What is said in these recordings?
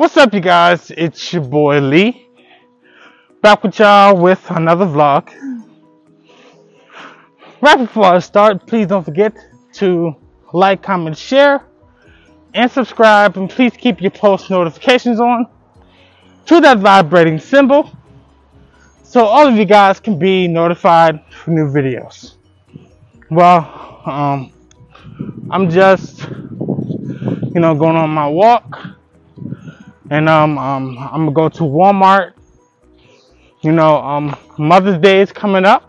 What's up, you guys? It's your boy Lee. Back with y'all with another vlog. Right before I start, please don't forget to like, comment, share, and subscribe. And please keep your post notifications on to that vibrating symbol so all of you guys can be notified for new videos. Well, um, I'm just, you know, going on my walk and um, um, I'm gonna go to Walmart. You know, um, Mother's Day is coming up.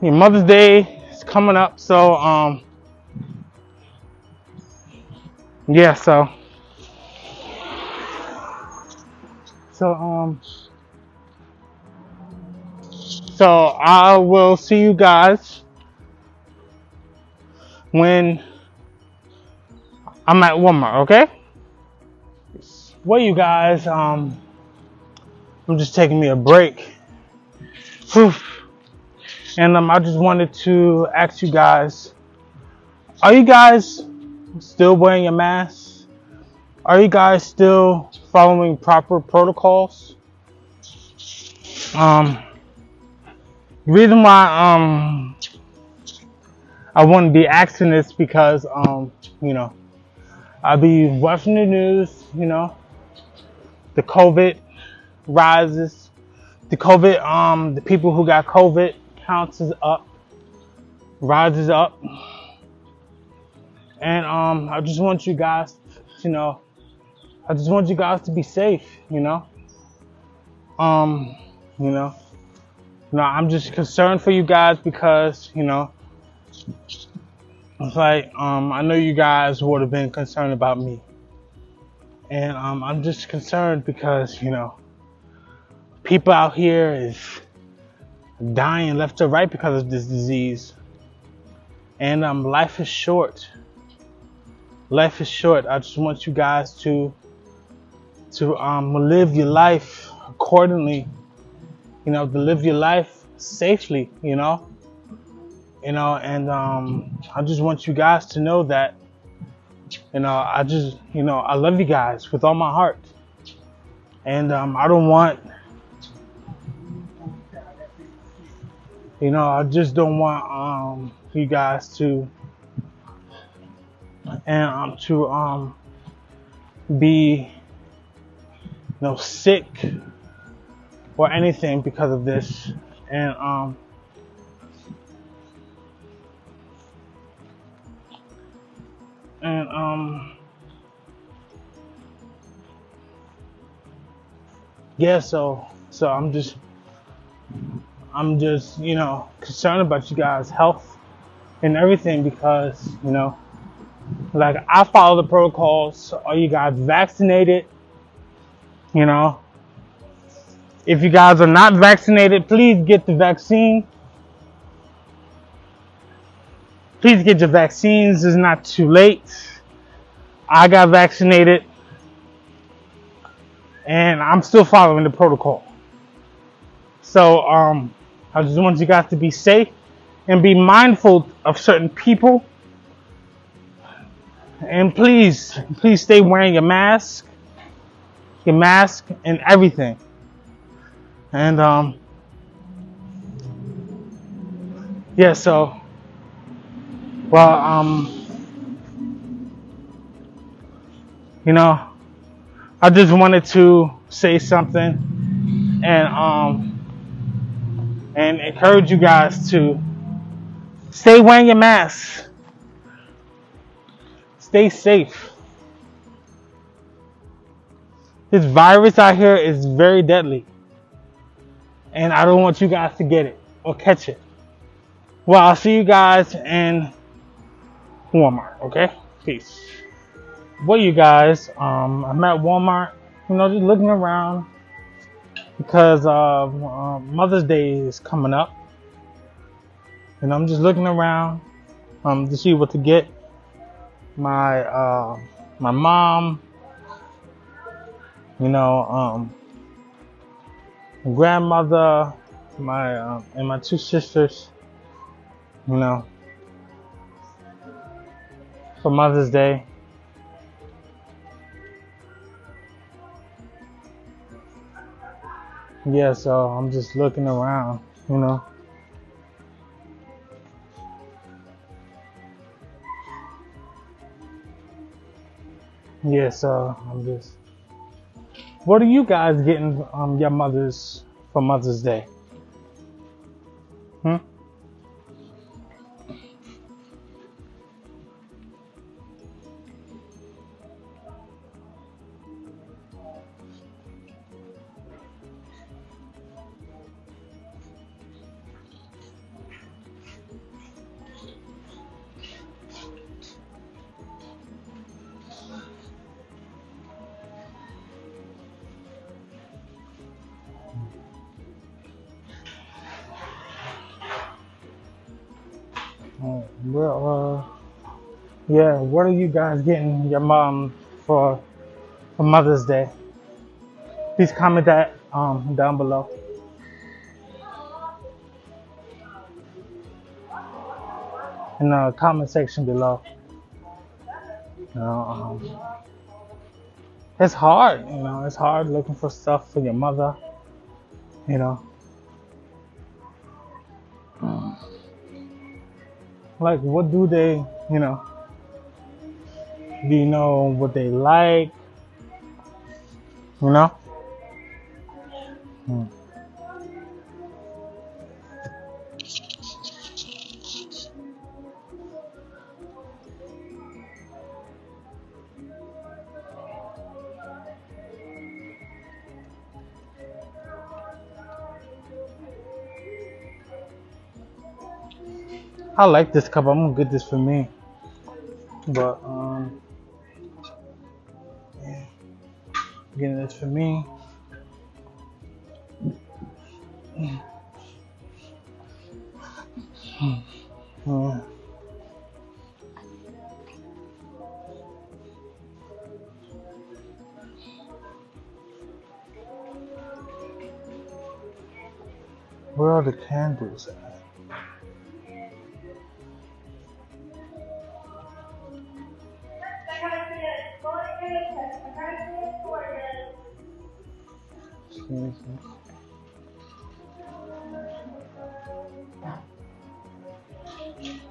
Yeah, Mother's Day is coming up, so um, yeah, so so um, so I will see you guys when I'm at Walmart, okay? Well, you guys, um, I'm just taking me a break. And um, I just wanted to ask you guys, are you guys still wearing your masks? Are you guys still following proper protocols? Um, the reason why um I want to be asking this because um you know I'll be watching the news, you know, the COVID rises, the COVID, um, the people who got COVID counts is up, rises up. And um, I just want you guys, you know, I just want you guys to be safe, you know. Um, you know, you know, I'm just concerned for you guys because, you know, it's like um, I know you guys would have been concerned about me, and um, I'm just concerned because you know people out here is dying left or right because of this disease, and um, life is short. Life is short. I just want you guys to to um, live your life accordingly. You know, to live your life safely. You know you know, and um, I just want you guys to know that, you know, I just, you know, I love you guys with all my heart, and um, I don't want, you know, I just don't want um, you guys to, and um, to um, be, you know, sick or anything because of this, and um and um yeah so so i'm just i'm just you know concerned about you guys health and everything because you know like i follow the protocols. Are you guys vaccinated? You know? If you guys are not vaccinated please get the vaccine Please get your vaccines. It's not too late. I got vaccinated and I'm still following the protocol. So um, I just want you guys to be safe and be mindful of certain people. And please, please stay wearing your mask, your mask and everything. And um, yeah, so well, um, you know, I just wanted to say something and um and encourage you guys to stay wearing your masks. Stay safe. This virus out here is very deadly. And I don't want you guys to get it or catch it. Well, I'll see you guys in Walmart. Okay, peace. Well, you guys, um, I'm at Walmart. You know, just looking around because uh, uh, Mother's Day is coming up, and I'm just looking around um, to see what to get. My uh, my mom, you know, um, grandmother, my uh, and my two sisters, you know, for Mother's Day. Yeah, so I'm just looking around, you know. Yeah, so I'm just. What are you guys getting um your mothers for Mother's Day? Hmm. Well, uh, yeah. What are you guys getting your mom for for Mother's Day? Please comment that um down below in the comment section below. You know, um, it's hard. You know, it's hard looking for stuff for your mother. You know, like what do they? You know, do you know what they like? You know. Hmm. I like this cup. I'm gonna get this for me. But um, yeah, getting this for me. Where are the candles at? Jesus.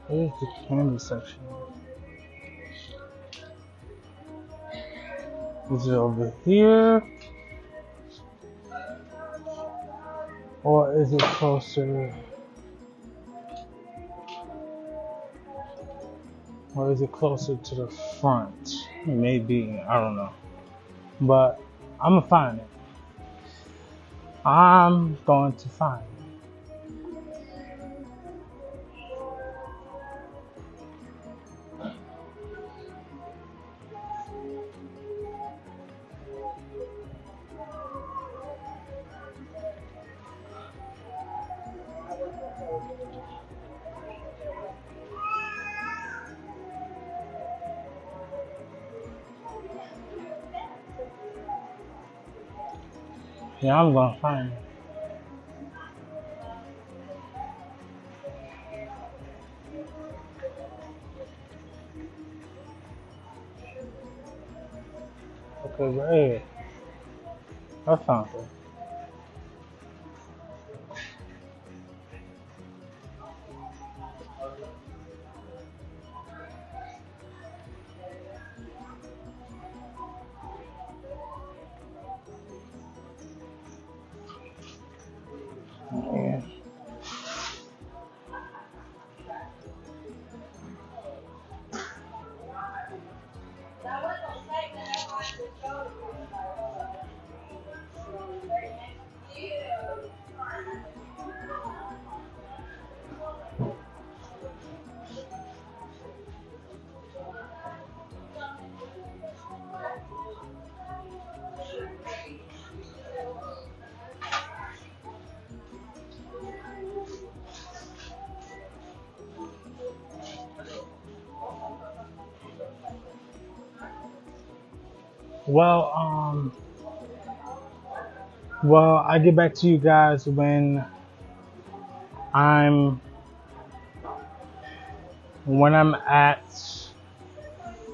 Where's the candy section? Is it over here? Or is it closer? Or is it closer to the front? Maybe, I don't know. But I'm gonna find it. I'm going to find it. Yeah, I'm gonna find it. Okay, great. I found it. Well, um, well, I get back to you guys when I'm when I'm at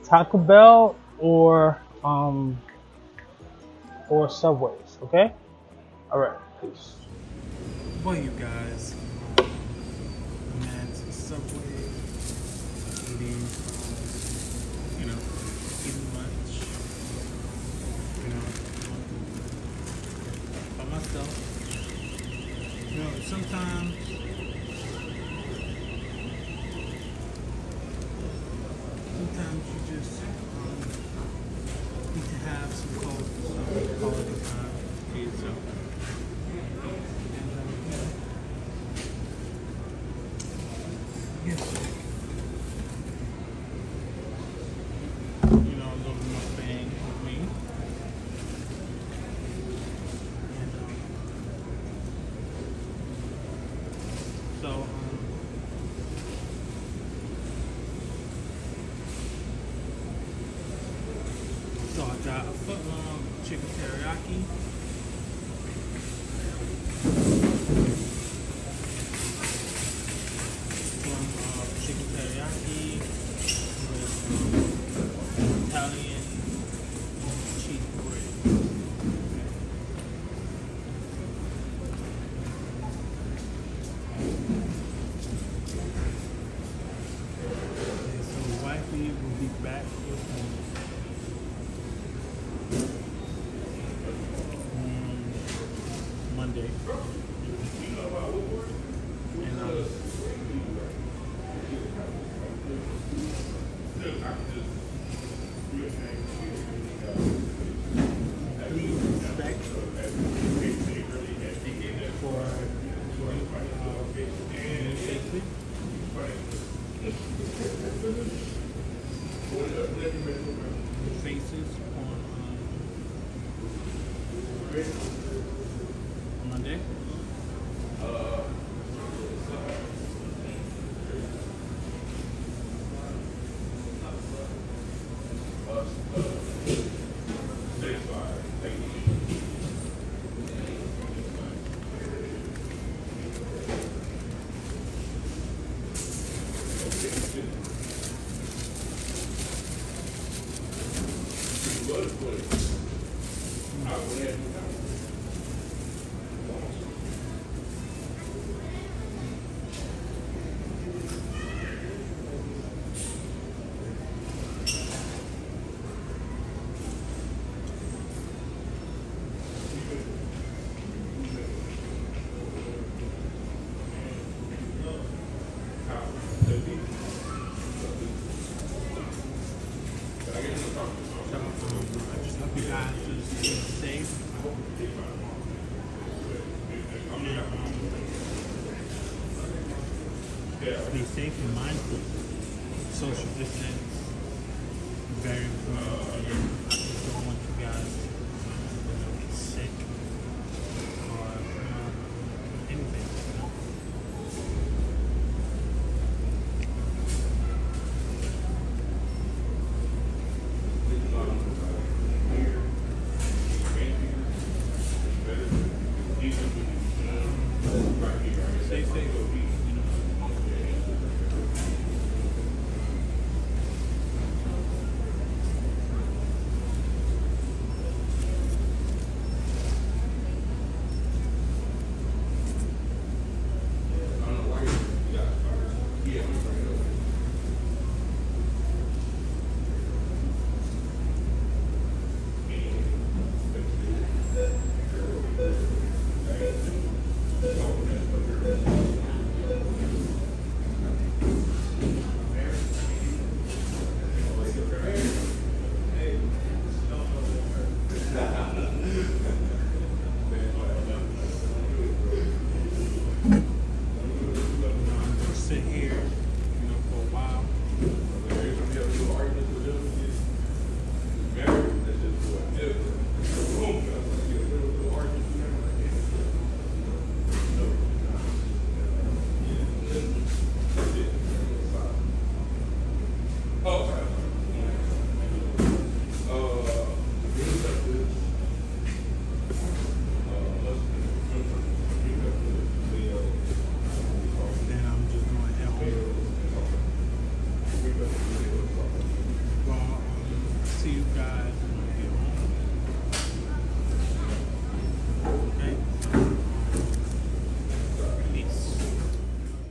Taco Bell or um or Subways. Okay. All right. Peace. Well, you guys, Subway, eating, you know, eating lunch, you know, myself. You know, sometimes sometimes you just um, need to have some quality, some quality time for yourself. And, um, you know, yes, you know, a little more bang with me. And, um, so, um, So I got a foot long chicken teriyaki. Monday. And uh. Faces on um, So, I just hope you guys just stay safe. Be safe and mindful. Social distance very important.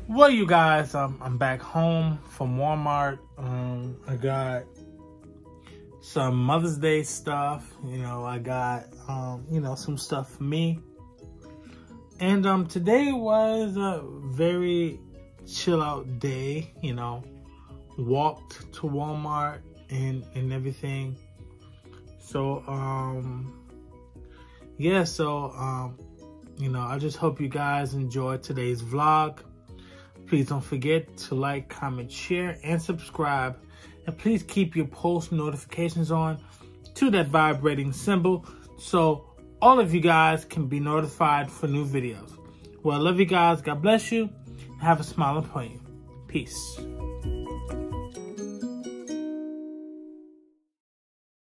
What. Well, you guys, um, I'm back home from Walmart. Um, I got some Mother's Day stuff. You know, I got, um, you know, some stuff for me. And um, today was a very chill out day, you know, walked to Walmart and, and everything. So, um, yeah, so, um, you know, I just hope you guys enjoyed today's vlog. Please don't forget to like, comment, share, and subscribe. And please keep your post notifications on to that vibrating symbol so all of you guys can be notified for new videos. Well, I love you guys. God bless you. Have a smile upon you. Peace.